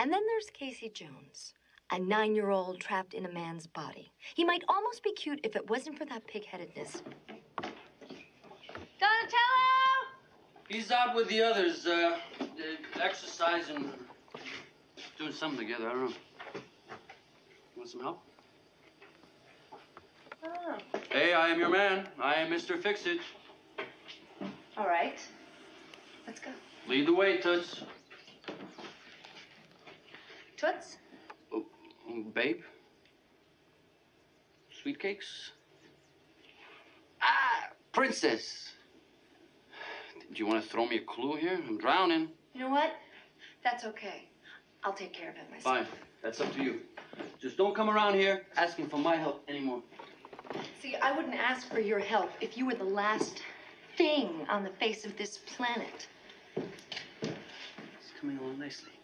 And then there's Casey Jones, a nine year old trapped in a man's body. He might almost be cute if it wasn't for that pig headedness. Donatello! He's out with the others, uh, uh, exercising, doing something together. I don't know. Want some help? Oh, Hey, I am your man. I am Mr. Fix-It. all right. Let's go. Lead the way, Toots. Toots? Oh, babe? Sweet cakes? Ah, princess. Do you want to throw me a clue here? I'm drowning. You know what? That's okay. I'll take care of it myself. Fine. That's up to you. Just don't come around here asking for my help anymore. See, I wouldn't ask for your help if you were the last thing on the face of this planet. It's coming along nicely.